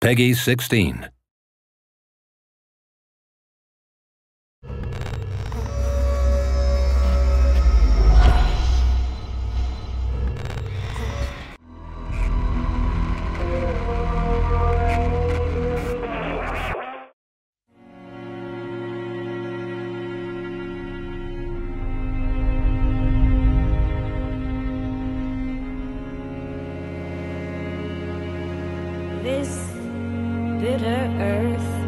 Peggy 16. This bitter earth